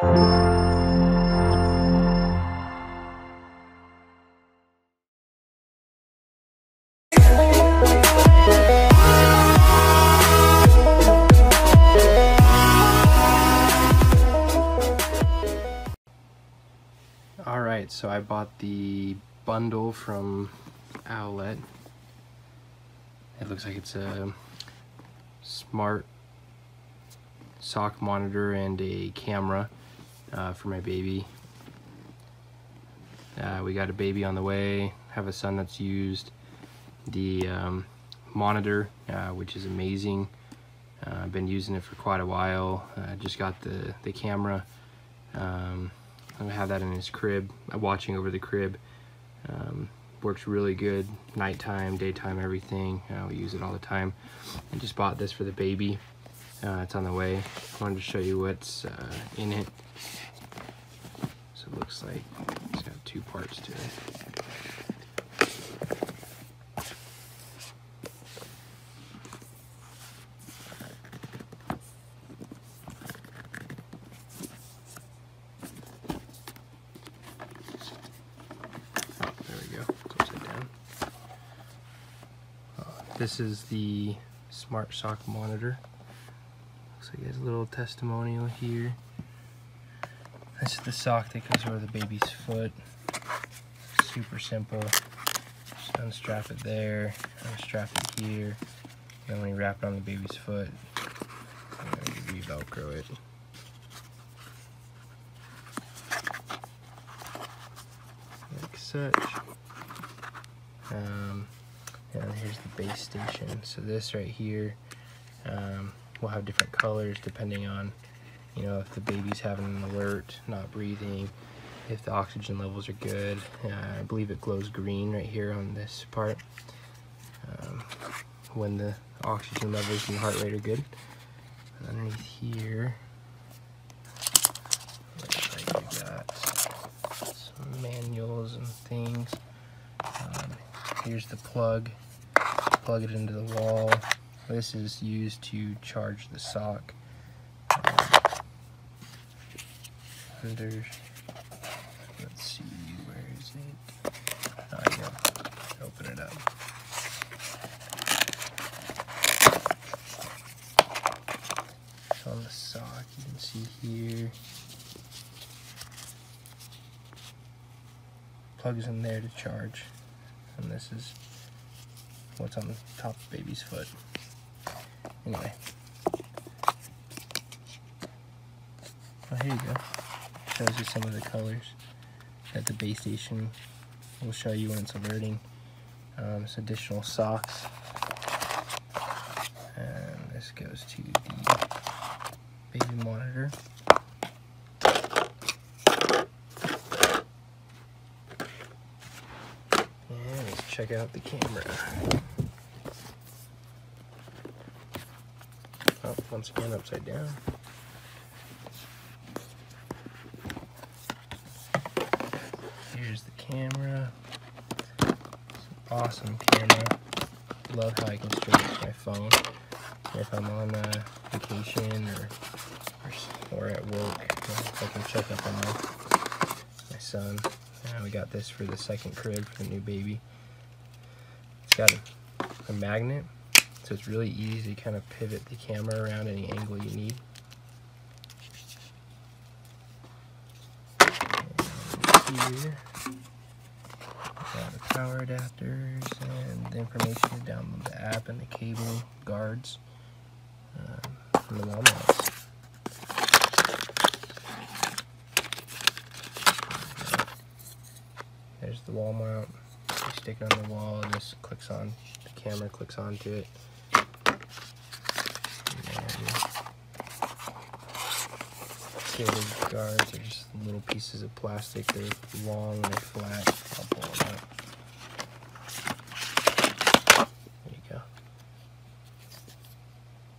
All right, so I bought the bundle from Owlet. It looks like it's a smart sock monitor and a camera uh, for my baby. Uh, we got a baby on the way, have a son that's used the um, monitor, uh, which is amazing. Uh, I've been using it for quite a while. I just got the, the camera. Um, I have that in his crib, I'm watching over the crib. Um, works really good, nighttime, daytime, everything. Uh, we use it all the time. I just bought this for the baby. Uh, it's on the way. I wanted to show you what's uh, in it. So it looks like it's got two parts to it. There we go. It's upside down. Uh, this is the Smart Sock Monitor. It has a little testimonial here. This is the sock that goes over the baby's foot. Super simple. Just unstrap it there, unstrap it here. Then when you wrap it on the baby's foot, you re-velcro it. like such. Um, and here's the base station. So this right here um, will have different colors depending on, you know, if the baby's having an alert, not breathing, if the oxygen levels are good. Uh, I believe it glows green right here on this part um, when the oxygen levels and heart rate are good. Underneath here, looks like we got some manuals and things. Um, here's the plug. Plug it into the wall. This is used to charge the sock. Um, under, let's see, where is it? Oh, yeah. Open it up. So on the sock, you can see here. plugs in there to charge and this is what's on the top of baby's foot anyway. Well here you go. Shows you some of the colors at the base station will show you when it's alerting. Um, some additional socks. And this goes to the baby monitor. Let's check out the camera. Oh, once again, upside down. Here's the camera. Awesome camera. Love how I can straight to my phone. If I'm on uh, vacation or, or, at work, I can check up on my, my son. We got this for the second crib for the new baby. It's got a, a magnet, so it's really easy to kind of pivot the camera around any angle you need. Here, got the power adapters and the information down on the app and the cable guards um, and the wall mounts. There's the wall mount. You stick it on the wall and this clicks on, the camera clicks onto it. Cable guards are just little pieces of plastic. They're long and they're flat. I'll pull them out. There you go.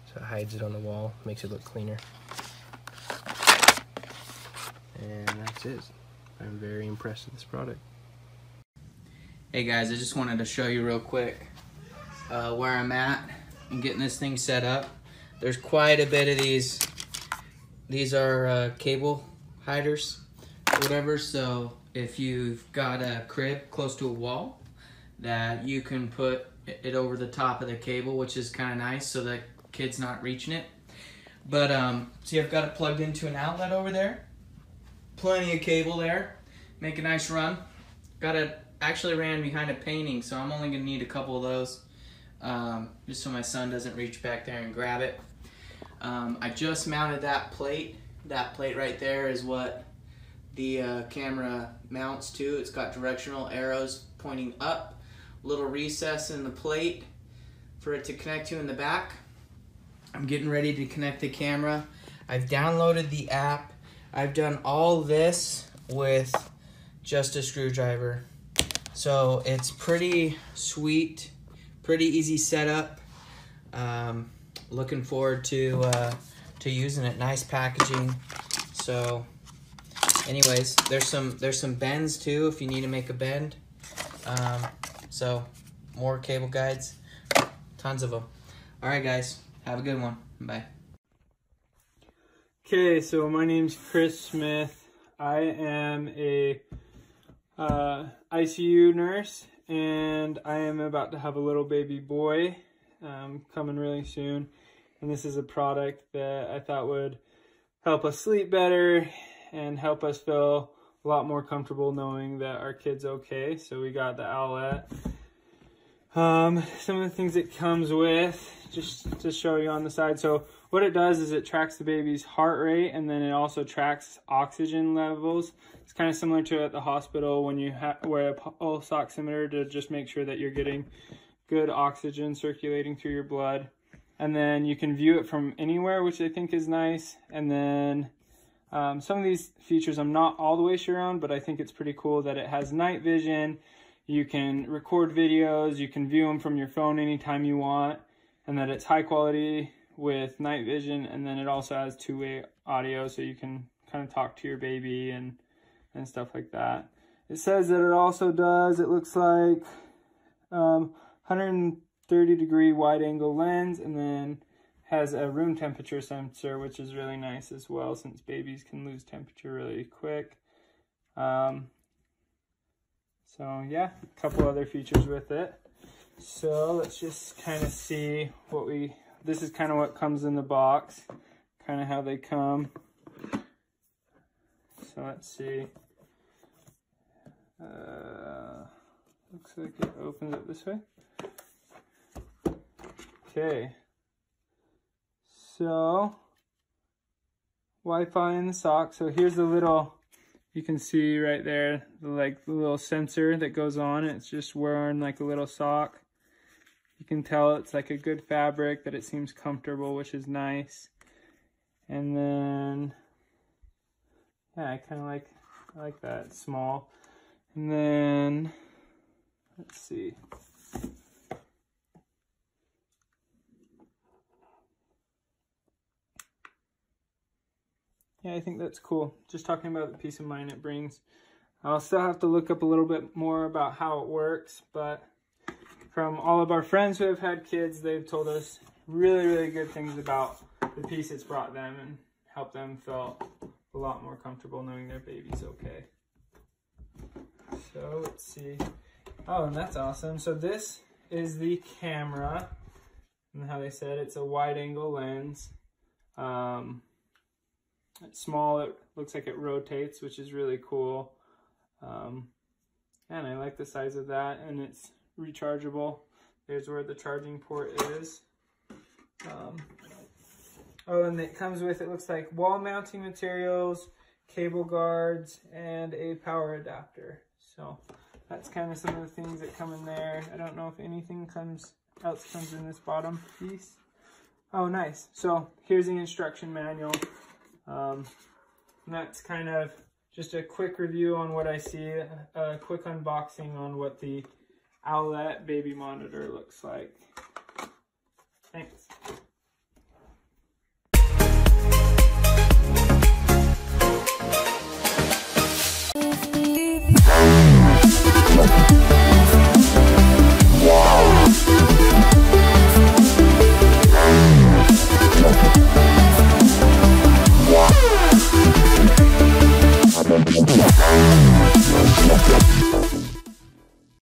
So it hides it on the wall, makes it look cleaner. And that's it. I'm very impressed with this product. Hey guys, I just wanted to show you real quick uh, where I'm at and getting this thing set up. There's quite a bit of these. These are uh, cable hiders, whatever. So if you've got a crib close to a wall, that you can put it over the top of the cable, which is kind of nice, so that kid's not reaching it. But um, see, I've got it plugged into an outlet over there. Plenty of cable there. Make a nice run. Got it actually ran behind a painting, so I'm only gonna need a couple of those, um, just so my son doesn't reach back there and grab it. Um, I just mounted that plate. That plate right there is what the uh, camera mounts to. It's got directional arrows pointing up, little recess in the plate for it to connect to in the back. I'm getting ready to connect the camera. I've downloaded the app. I've done all this with just a screwdriver. So it's pretty sweet, pretty easy setup. Um, looking forward to uh, to using it. Nice packaging. So, anyways, there's some there's some bends too if you need to make a bend. Um, so, more cable guides, tons of them. All right, guys, have a good one. Bye. Okay, so my name's Chris Smith. I am a uh, ICU nurse, and I am about to have a little baby boy um, coming really soon. And this is a product that I thought would help us sleep better and help us feel a lot more comfortable knowing that our kid's okay. So we got the Owlet. Um, some of the things it comes with, just to show you on the side. So what it does is it tracks the baby's heart rate and then it also tracks oxygen levels. It's kind of similar to at the hospital when you wear a pulse oximeter to just make sure that you're getting good oxygen circulating through your blood and then you can view it from anywhere, which I think is nice. And then um, some of these features I'm not all the way sure on, but I think it's pretty cool that it has night vision. You can record videos, you can view them from your phone anytime you want, and that it's high quality with night vision, and then it also has two-way audio, so you can kind of talk to your baby and and stuff like that. It says that it also does, it looks like um, 100 30 degree wide angle lens and then has a room temperature sensor, which is really nice as well since babies can lose temperature really quick. Um, so yeah, a couple other features with it. So let's just kind of see what we, this is kind of what comes in the box, kind of how they come. So let's see. Uh, looks like it opens up this way. Okay. So, Wi-Fi in the sock. So here's the little, you can see right there, like the little sensor that goes on. It's just wearing like a little sock. You can tell it's like a good fabric, that it seems comfortable, which is nice. And then, yeah, I kind of like, I like that, it's small. And then, let's see. Yeah, I think that's cool. Just talking about the peace of mind it brings. I'll still have to look up a little bit more about how it works, but from all of our friends who have had kids, they've told us really, really good things about the peace it's brought them and helped them feel a lot more comfortable knowing their baby's okay. So let's see. Oh, and that's awesome. So this is the camera. And how they said it's a wide angle lens. Um, it's small, it looks like it rotates, which is really cool. Um, and I like the size of that, and it's rechargeable. There's where the charging port is. Um, oh, and it comes with, it looks like wall mounting materials, cable guards, and a power adapter. So that's kind of some of the things that come in there. I don't know if anything comes else comes in this bottom piece. Oh, nice. So here's the instruction manual. Um, that's kind of just a quick review on what I see, a quick unboxing on what the Owlet baby monitor looks like.